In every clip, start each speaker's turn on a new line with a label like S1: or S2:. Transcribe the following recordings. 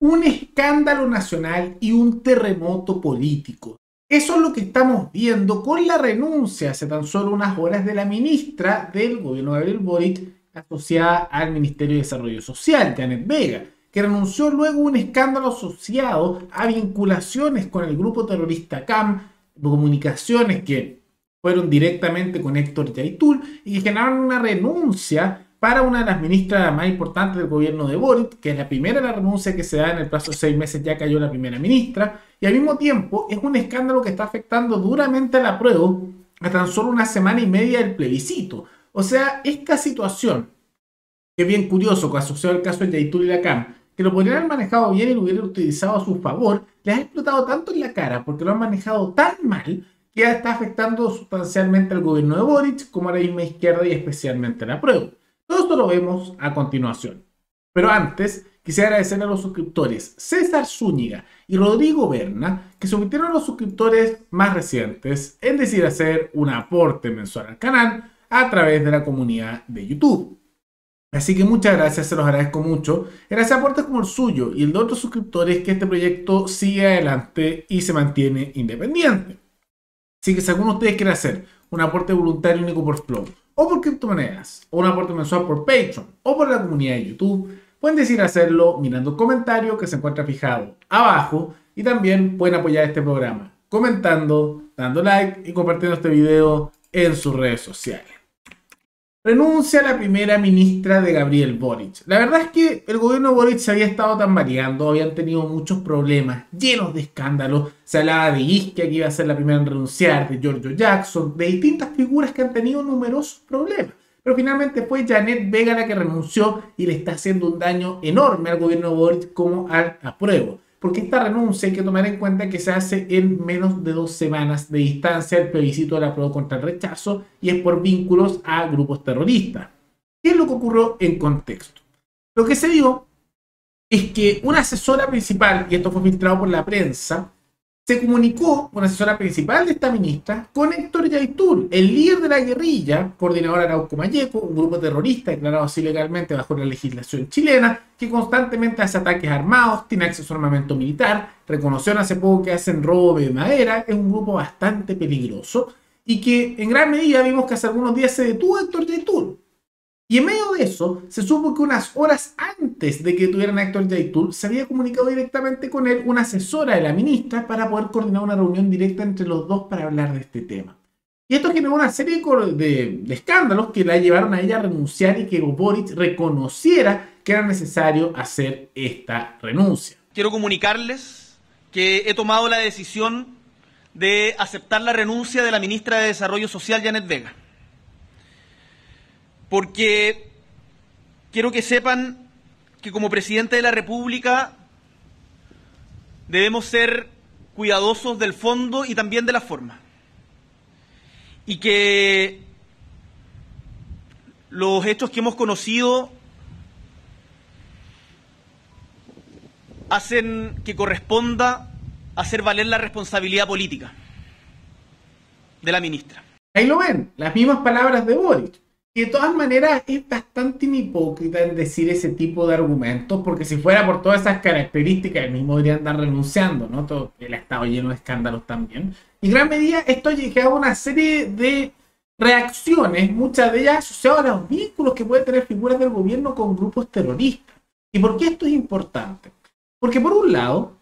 S1: un escándalo nacional y un terremoto político. Eso es lo que estamos viendo con la renuncia hace tan solo unas horas de la ministra del gobierno de Gabriel Boric asociada al Ministerio de Desarrollo Social, Janet Vega, que renunció luego un escándalo asociado a vinculaciones con el grupo terrorista CAM, comunicaciones que fueron directamente con Héctor Yaitul y que generaron una renuncia para una de las ministras más importantes del gobierno de Boric, que es la primera la renuncia que se da en el plazo de seis meses, ya cayó la primera ministra, y al mismo tiempo es un escándalo que está afectando duramente la prueba a tan solo una semana y media del plebiscito. O sea, esta situación, que es bien curioso, asociado al caso de Yaitul y la CAM, que lo podrían haber manejado bien y lo hubieran utilizado a su favor, les ha explotado tanto en la cara porque lo han manejado tan mal que ya está afectando sustancialmente al gobierno de Boric como a la misma izquierda y especialmente a la prueba. Todo esto lo vemos a continuación. Pero antes, quisiera agradecer a los suscriptores César Zúñiga y Rodrigo Berna, que se a los suscriptores más recientes, en decir hacer un aporte mensual al canal a través de la comunidad de YouTube. Así que muchas gracias, se los agradezco mucho. Gracias aportes como el suyo y el de otros suscriptores que este proyecto sigue adelante y se mantiene independiente. Así que si alguno de ustedes quiere hacer un aporte voluntario único por Flow, o por criptomonedas, o un aporte mensual por Patreon, o por la comunidad de YouTube, pueden decir hacerlo mirando el comentario que se encuentra fijado abajo y también pueden apoyar este programa comentando, dando like y compartiendo este video en sus redes sociales. Renuncia la primera ministra de Gabriel Boric. La verdad es que el gobierno Boric se había estado tan variando, habían tenido muchos problemas, llenos de escándalos. Se hablaba de Isquia, que iba a ser la primera en renunciar, de Giorgio Jackson, de distintas figuras que han tenido numerosos problemas. Pero finalmente fue Janet Vega la que renunció y le está haciendo un daño enorme al gobierno Boric como al apruebo porque esta renuncia hay que tomar en cuenta que se hace en menos de dos semanas de distancia del plebiscito de la prueba contra el rechazo y es por vínculos a grupos terroristas. ¿Qué es lo que ocurrió en contexto? Lo que se dio es que una asesora principal, y esto fue filtrado por la prensa, se comunicó con asesora principal de esta ministra con Héctor Yaitul, el líder de la guerrilla, coordinador Arauco Mayeco, un grupo terrorista declarado así legalmente bajo la legislación chilena, que constantemente hace ataques armados, tiene acceso a armamento militar, reconoció hace poco que hacen robo de madera, es un grupo bastante peligroso y que en gran medida vimos que hace algunos días se detuvo Héctor Yaitul y en medio de eso, se supo que unas horas antes de que tuvieran a Héctor Yaitul, se había comunicado directamente con él una asesora de la ministra para poder coordinar una reunión directa entre los dos para hablar de este tema. Y esto generó una serie de, escándalos que la llevaron a ella a renunciar y que Boric reconociera que era necesario hacer esta renuncia.
S2: Quiero comunicarles que he tomado la decisión de aceptar la renuncia de la ministra de Desarrollo Social, Janet Vega porque quiero que sepan que como presidente de la República debemos ser cuidadosos del fondo y también de la forma. Y que los hechos que hemos conocido hacen que corresponda hacer valer la responsabilidad política de la ministra.
S1: Ahí lo ven, las mismas palabras de Boric de todas maneras es bastante hipócrita en decir ese tipo de argumentos, porque si fuera por todas esas características, él mismo podría andar renunciando, ¿no? Todo, él ha estado lleno de escándalos también. Y en gran medida esto ha a una serie de reacciones, muchas de ellas asociadas a los vínculos que pueden tener figuras del gobierno con grupos terroristas. ¿Y por qué esto es importante? Porque por un lado,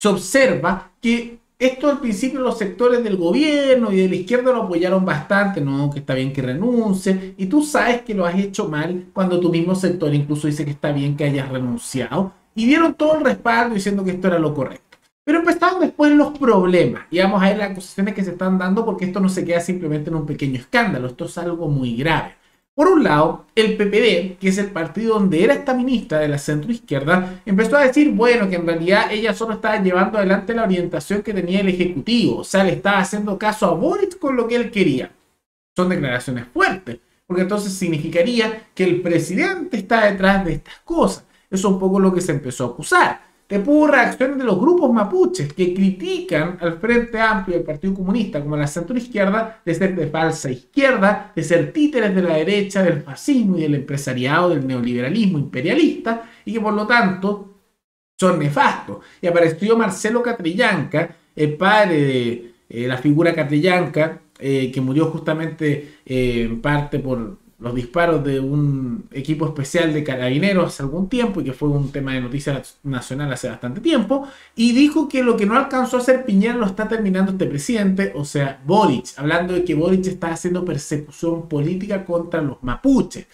S1: se observa que esto al principio los sectores del gobierno y de la izquierda lo apoyaron bastante, no, que está bien que renuncie, y tú sabes que lo has hecho mal cuando tu mismo sector incluso dice que está bien que hayas renunciado, y dieron todo el respaldo diciendo que esto era lo correcto. Pero empezaron después los problemas, y vamos a ver las acusaciones que se están dando porque esto no se queda simplemente en un pequeño escándalo, esto es algo muy grave. Por un lado, el PPD, que es el partido donde era esta ministra de la centroizquierda, empezó a decir, bueno, que en realidad ella solo estaba llevando adelante la orientación que tenía el Ejecutivo, o sea, le estaba haciendo caso a Boric con lo que él quería. Son declaraciones fuertes, porque entonces significaría que el presidente está detrás de estas cosas. Eso es un poco lo que se empezó a acusar. Te pudo reacciones de los grupos mapuches que critican al Frente Amplio del Partido Comunista como la centro izquierda de ser de falsa izquierda, de ser títeres de la derecha, del fascismo y del empresariado, del neoliberalismo imperialista y que por lo tanto son nefastos. Y apareció Marcelo Catrillanca, el padre de eh, la figura Catrillanca, eh, que murió justamente eh, en parte por los disparos de un equipo especial de carabineros hace algún tiempo y que fue un tema de noticia nacional hace bastante tiempo, y dijo que lo que no alcanzó a hacer Piñera lo está terminando este presidente, o sea, Boric, hablando de que Boric está haciendo persecución política contra los mapuches.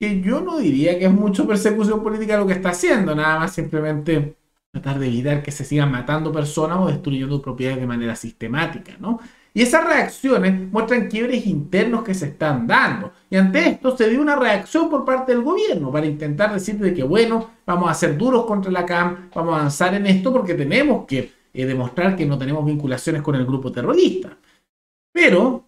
S1: Que yo no diría que es mucho persecución política lo que está haciendo, nada más simplemente tratar de evitar que se sigan matando personas o destruyendo propiedades de manera sistemática, ¿no? Y esas reacciones muestran quiebres internos que se están dando. Y ante esto se dio una reacción por parte del gobierno para intentar decir de que, bueno, vamos a ser duros contra la CAM, vamos a avanzar en esto porque tenemos que eh, demostrar que no tenemos vinculaciones con el grupo terrorista. Pero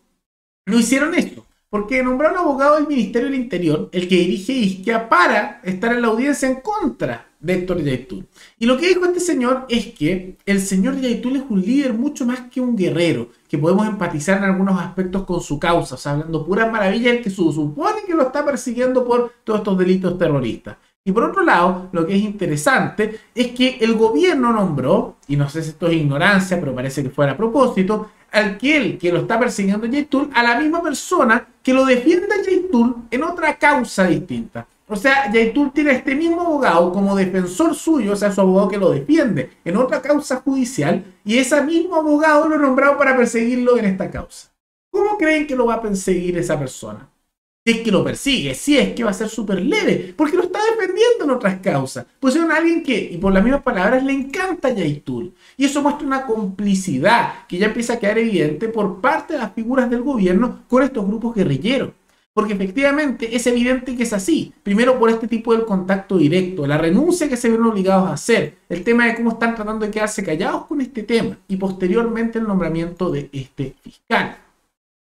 S1: no hicieron esto, porque nombraron abogado del Ministerio del Interior, el que dirige Isquia, para estar en la audiencia en contra de Héctor Yaitul. Y lo que dijo este señor es que el señor Yaitul es un líder mucho más que un guerrero, que podemos empatizar en algunos aspectos con su causa, o sea, hablando puras maravillas, que se supone que lo está persiguiendo por todos estos delitos terroristas. Y por otro lado, lo que es interesante es que el gobierno nombró, y no sé si esto es ignorancia, pero parece que fuera a propósito, al que lo está persiguiendo a la misma persona que lo defiende a en otra causa distinta. O sea, Yaitul tiene este mismo abogado como defensor suyo, o sea, su abogado que lo defiende en otra causa judicial, y ese mismo abogado lo nombrado para perseguirlo en esta causa. ¿Cómo creen que lo va a perseguir esa persona? Si es que lo persigue, si es que va a ser súper leve, porque lo está defendiendo en otras causas. Pues es alguien que, y por las mismas palabras, le encanta Yaitul. Y eso muestra una complicidad que ya empieza a quedar evidente por parte de las figuras del gobierno con estos grupos guerrilleros. Porque efectivamente es evidente que es así. Primero por este tipo de contacto directo, la renuncia que se ven obligados a hacer, el tema de cómo están tratando de quedarse callados con este tema y posteriormente el nombramiento de este fiscal.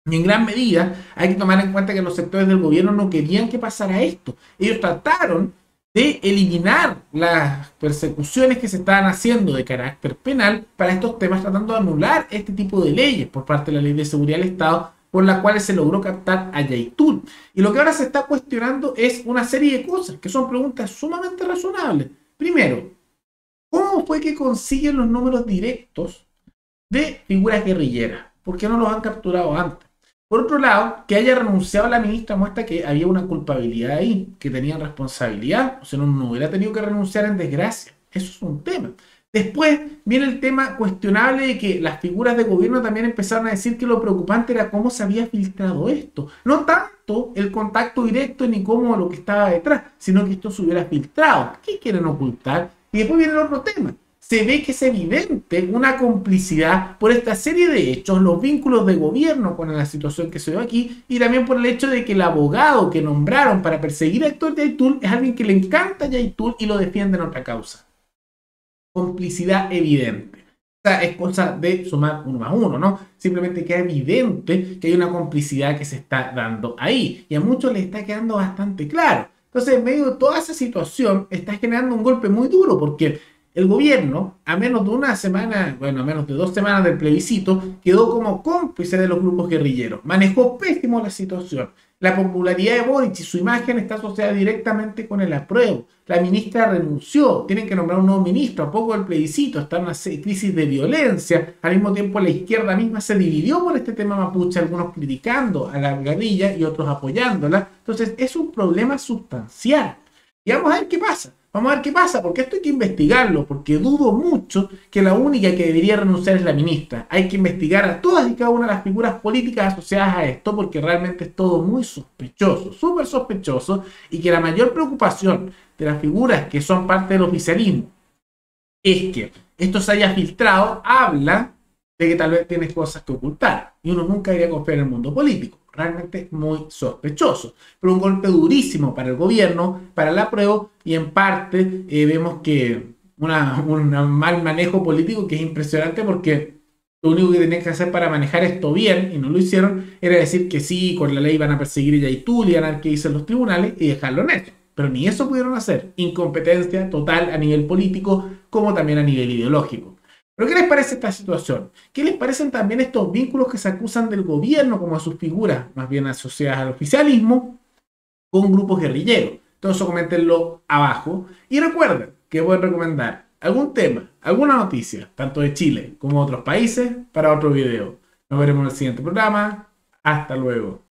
S1: Y en gran medida hay que tomar en cuenta que los sectores del gobierno no querían que pasara esto. Ellos trataron de eliminar las persecuciones que se estaban haciendo de carácter penal para estos temas, tratando de anular este tipo de leyes por parte de la Ley de Seguridad del Estado por las cuales se logró captar a Yaitul. Y lo que ahora se está cuestionando es una serie de cosas que son preguntas sumamente razonables. Primero, ¿cómo fue que consiguen los números directos de figuras guerrilleras? ¿Por qué no los han capturado antes? Por otro lado, que haya renunciado la ministra muestra que había una culpabilidad ahí, que tenían responsabilidad, o sea, no, no hubiera tenido que renunciar en desgracia. Eso es un tema. Después viene el tema cuestionable de que las figuras de gobierno también empezaron a decir que lo preocupante era cómo se había filtrado esto. No tanto el contacto directo ni cómo lo que estaba detrás, sino que esto se hubiera filtrado. ¿Qué quieren ocultar? Y después viene el otro tema. Se ve que es evidente una complicidad por esta serie de hechos, los vínculos de gobierno con la situación que se ve aquí y también por el hecho de que el abogado que nombraron para perseguir a Héctor Yaitul es alguien que le encanta a Yaitul y lo defiende en otra causa complicidad evidente. O sea, es cosa de sumar uno más uno, ¿no? Simplemente queda evidente que hay una complicidad que se está dando ahí. Y a muchos les está quedando bastante claro. Entonces, en medio de toda esa situación, está generando un golpe muy duro porque el gobierno, a menos de una semana, bueno, a menos de dos semanas del plebiscito, quedó como cómplice de los grupos guerrilleros. Manejó pésimo la situación. La popularidad de Boric y su imagen está asociada directamente con el apruebo. La ministra renunció, tienen que nombrar un nuevo ministro, a poco del plebiscito, está en una crisis de violencia. Al mismo tiempo la izquierda misma se dividió por este tema mapuche, algunos criticando a la guerrilla y otros apoyándola. Entonces es un problema sustancial. Y vamos a ver qué pasa. Vamos a ver qué pasa, porque esto hay que investigarlo, porque dudo mucho que la única que debería renunciar es la ministra. Hay que investigar a todas y cada una de las figuras políticas asociadas a esto, porque realmente es todo muy sospechoso, súper sospechoso, y que la mayor preocupación de las figuras que son parte del oficialismo es que esto se haya filtrado, habla de que tal vez tienes cosas que ocultar. Y uno nunca debería confiar en el mundo político muy sospechoso. Pero un golpe durísimo para el gobierno, para la prueba, y en parte eh, vemos que un mal manejo político que es impresionante porque lo único que tenían que hacer para manejar esto bien, y no lo hicieron, era decir que sí, con la ley van a perseguir a Yaitul y a ver qué dicen los tribunales y dejarlo en esto. Pero ni eso pudieron hacer. Incompetencia total a nivel político como también a nivel ideológico. Pero ¿qué les parece esta situación? ¿Qué les parecen también estos vínculos que se acusan del gobierno como a sus figuras, más bien asociadas al oficialismo, con grupos guerrilleros? Eso coméntenlo abajo. Y recuerden que a recomendar algún tema, alguna noticia, tanto de Chile como de otros países, para otro video. Nos veremos en el siguiente programa. Hasta luego.